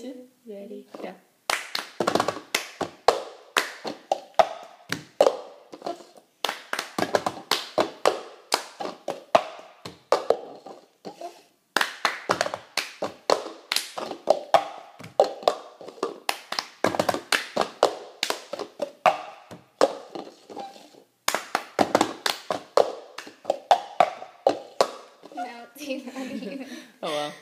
two, ready, go. oh well.